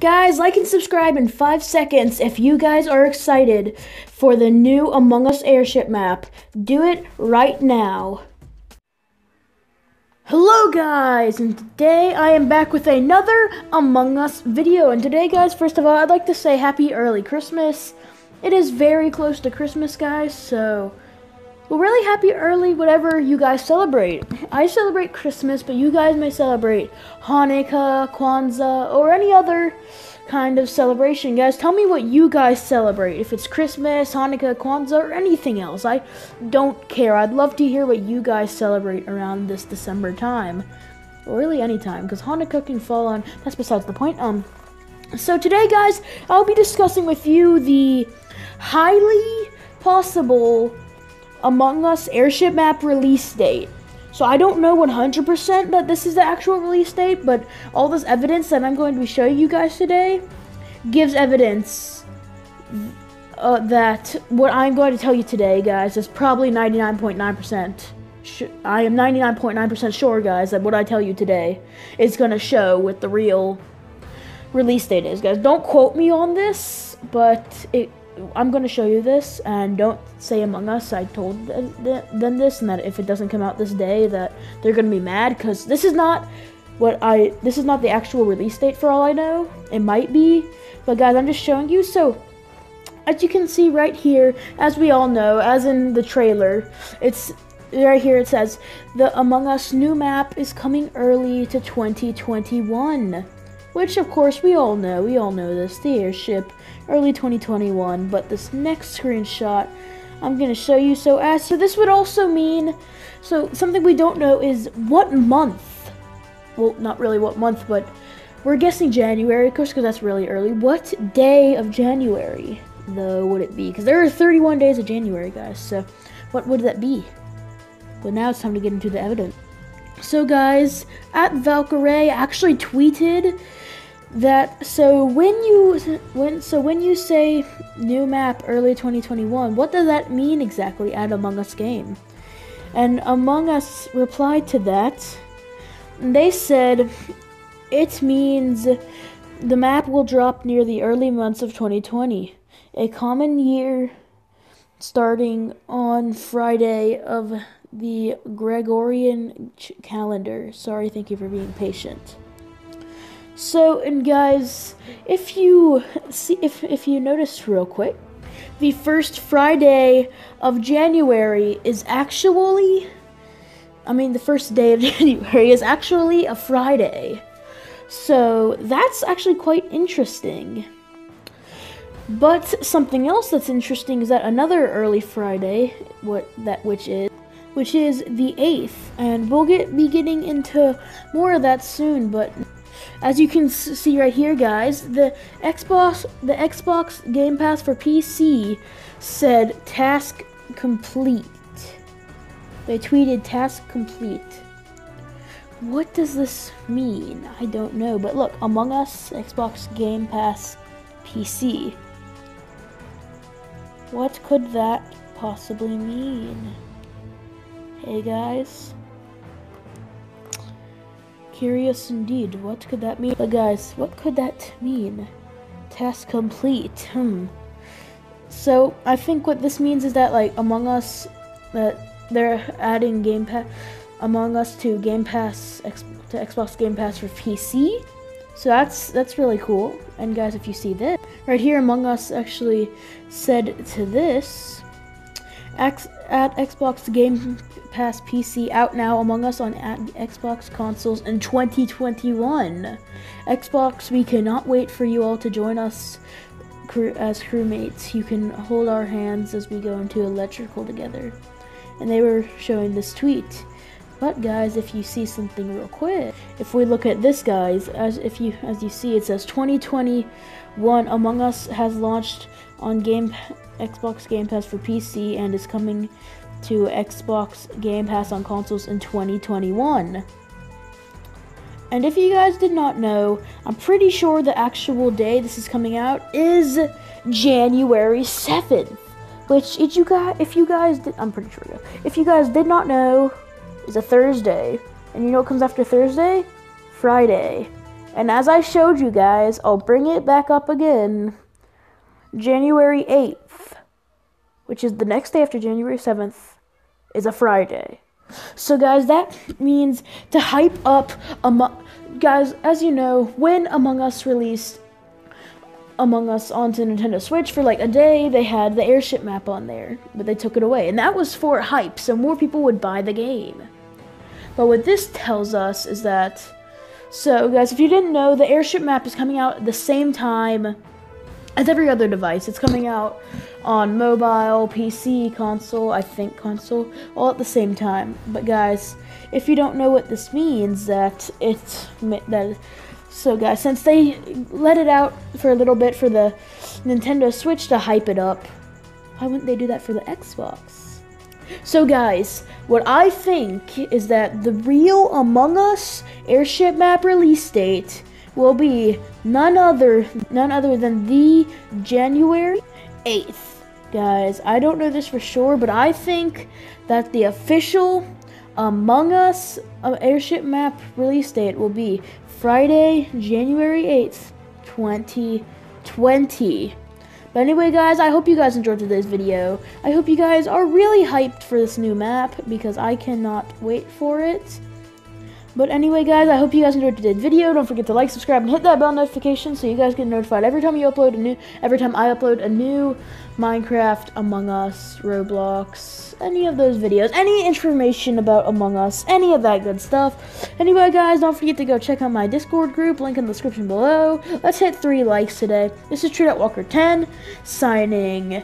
Guys, like and subscribe in 5 seconds if you guys are excited for the new Among Us airship map. Do it right now. Hello guys, and today I am back with another Among Us video. And today guys, first of all, I'd like to say happy early Christmas. It is very close to Christmas guys, so well, really happy early, whatever you guys celebrate. I celebrate Christmas, but you guys may celebrate Hanukkah, Kwanzaa, or any other kind of celebration. Guys, tell me what you guys celebrate. If it's Christmas, Hanukkah, Kwanzaa, or anything else. I don't care. I'd love to hear what you guys celebrate around this December time. Or really any time, because Hanukkah can fall on. That's besides the point. Um, so today, guys, I'll be discussing with you the highly possible among Us airship map release date. So I don't know 100% that this is the actual release date, but all this evidence that I'm going to be showing you guys today gives evidence uh, that what I'm going to tell you today, guys, is probably 99.9%. I am 99.9% sure, guys, that what I tell you today is going to show what the real release date is, guys. Don't quote me on this, but it I'm to show you this, and don't say Among Us I told them this, and that if it doesn't come out this day, that they're to be mad, because this is not what I, this is not the actual release date for all I know. It might be, but guys, I'm just showing you, so, as you can see right here, as we all know, as in the trailer, it's, right here it says, the Among Us new map is coming early to 2021. Which, of course, we all know. We all know this. The airship, early 2021. But this next screenshot, I'm going to show you. So, as so, this would also mean. So, something we don't know is what month. Well, not really what month, but we're guessing January, of course, because that's really early. What day of January, though, would it be? Because there are 31 days of January, guys. So, what would that be? But now it's time to get into the evidence. So, guys, at Valkyrie actually tweeted that so when you when so when you say new map early 2021 what does that mean exactly at among us game? And among us replied to that they said it means the map will drop near the early months of 2020 a common year starting on friday of the gregorian calendar sorry thank you for being patient so, and guys, if you see, if if you notice real quick, the first Friday of January is actually, I mean, the first day of January is actually a Friday. So that's actually quite interesting. But something else that's interesting is that another early Friday, what that which is, which is the 8th, and we'll get be getting into more of that soon, but as you can see right here, guys, the Xbox the Xbox Game Pass for PC said task complete. They tweeted task complete. What does this mean? I don't know, but look, Among Us Xbox Game Pass PC. What could that possibly mean? Hey guys. Curious indeed. What could that mean? But guys, what could that mean? Task complete. Hmm. So I think what this means is that like Among Us, that they're adding Game Pass, Among Us to Game Pass to Xbox Game Pass for PC. So that's that's really cool. And guys, if you see this right here, Among Us actually said to this, at Xbox Game Pass PC out now Among Us on Xbox consoles in 2021. Xbox, we cannot wait for you all to join us as crewmates. You can hold our hands as we go into electrical together. And they were showing this tweet. But guys, if you see something real quick, if we look at this guys, as if you as you see it says 2021 Among Us has launched on Game Xbox Game Pass for PC and is coming to Xbox Game Pass on consoles in 2021. And if you guys did not know, I'm pretty sure the actual day this is coming out is January 7th. Which, if you guys, if you guys, did, I'm pretty sure, if you guys did not know, is a Thursday. And you know what comes after Thursday? Friday. And as I showed you guys, I'll bring it back up again. January 8th, which is the next day after January 7th, is a Friday. So, guys, that means to hype up Among guys. As you know, when Among Us released Among Us onto Nintendo Switch for like a day, they had the airship map on there, but they took it away, and that was for hype, so more people would buy the game. But what this tells us is that, so guys, if you didn't know, the airship map is coming out at the same time as every other device. It's coming out on mobile, PC, console, I think console, all at the same time. But guys, if you don't know what this means, that it's that. So guys, since they let it out for a little bit for the Nintendo Switch to hype it up, why wouldn't they do that for the Xbox? So guys, what I think is that the real Among Us airship map release date will be none other none other than the January 8th. Guys, I don't know this for sure, but I think that the official Among Us uh, airship map release date will be Friday, January 8th, 2020. But anyway, guys, I hope you guys enjoyed today's video. I hope you guys are really hyped for this new map because I cannot wait for it. But anyway, guys, I hope you guys enjoyed today's video. Don't forget to like, subscribe, and hit that bell notification so you guys get notified every time you upload a new, every time I upload a new Minecraft, Among Us, Roblox, any of those videos, any information about Among Us, any of that good stuff. Anyway, guys, don't forget to go check out my Discord group, link in the description below. Let's hit three likes today. This is True Walker 10, signing